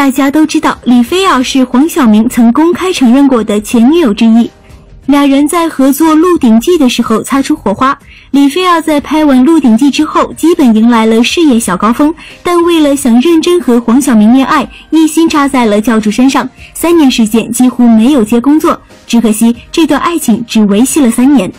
大家都知道，李菲儿是黄晓明曾公开承认过的前女友之一。俩人在合作《鹿鼎记》的时候擦出火花。李菲儿在拍完《鹿鼎记》之后，基本迎来了事业小高峰，但为了想认真和黄晓明恋爱，一心扎在了教主身上，三年时间几乎没有接工作。只可惜这段爱情只维系了三年。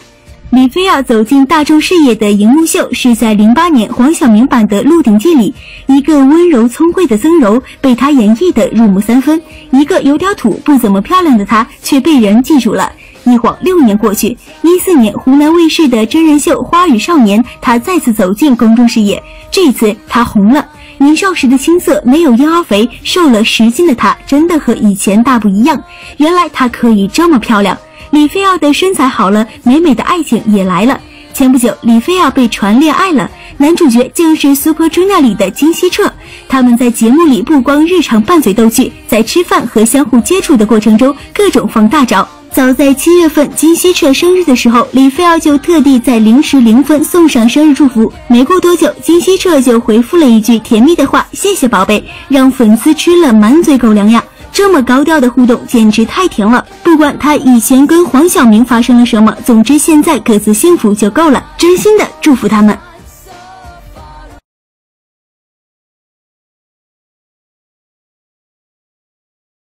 李菲儿走进大众视野的荧幕秀是在零八年黄晓明版的《鹿鼎记》里，一个温柔聪慧的曾柔被他演绎的入木三分，一个有点土、不怎么漂亮的她却被人记住了。一晃六年过去，一四年湖南卫视的真人秀《花与少年》，她再次走进公众视野。这次她红了，年少时的青涩没有婴儿肥，瘦了十斤的她真的和以前大不一样。原来她可以这么漂亮。李菲儿的身材好了，美美的爱情也来了。前不久，李菲儿被传恋爱了，男主角就是 Super Junior 里的金希澈。他们在节目里不光日常拌嘴逗趣，在吃饭和相互接触的过程中，各种放大招。早在七月份金希澈生日的时候，李菲儿就特地在零时零分送上生日祝福。没过多久，金希澈就回复了一句甜蜜的话：“谢谢宝贝”，让粉丝吃了满嘴狗粮呀！这么高调的互动简直太甜了。不管他以前跟黄晓明发生了什么，总之现在各自幸福就够了。真心的祝福他们。